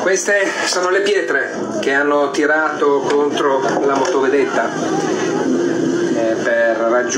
Queste sono le pietre che hanno tirato contro la motovedetta eh, per raggiungere